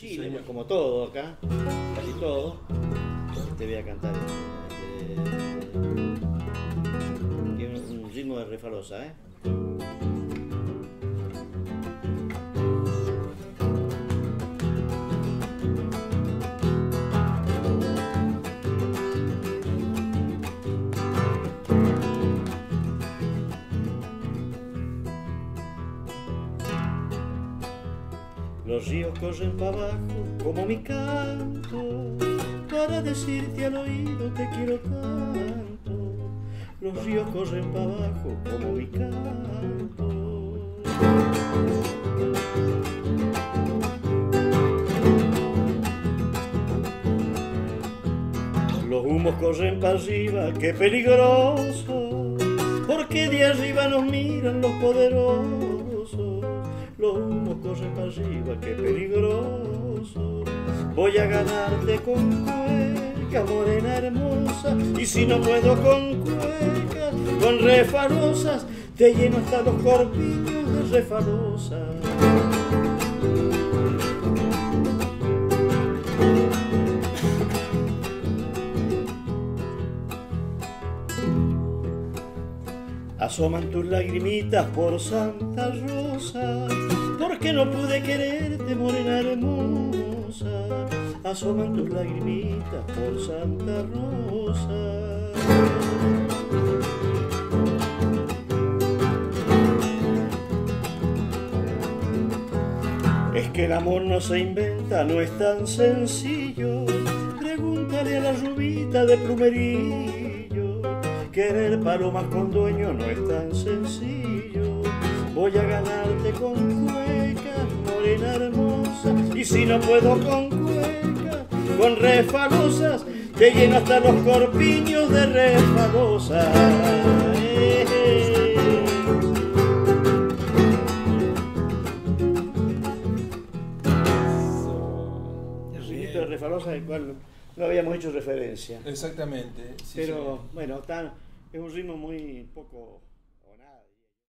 Chile, señor. como todo acá, casi todo. Te voy a cantar este, un ritmo de refalosa, ¿eh? Los ríos corren para abajo como mi canto, para decirte al oído te quiero tanto. Los ríos corren para abajo como mi canto. Los humos corren para arriba, qué peligroso, porque de arriba nos miran los poderosos. Los humos corren para arriba, qué peligroso. Voy a ganarte con cueca, morena hermosa, y si no puedo con cuecas, con refarosas, te lleno hasta los corpiños de refarosas. Asoman tus lagrimitas por Santa Rosa, porque no pude quererte, morena hermosa. Asoman tus lagrimitas por Santa Rosa. Es que el amor no se inventa, no es tan sencillo. Pregúntale a la rubita de plumerillo. Querer palomas con dueño no es tan sencillo. Voy a ganarte con cuecas, morena hermosa. Y si no puedo con cuecas, con refalosas, te lleno hasta los corpiños de refalosas. Eh, eh. El ritmito de refalosa del cual no habíamos hecho referencia. Exactamente. sí, Pero bueno, tan- es un ritmo muy poco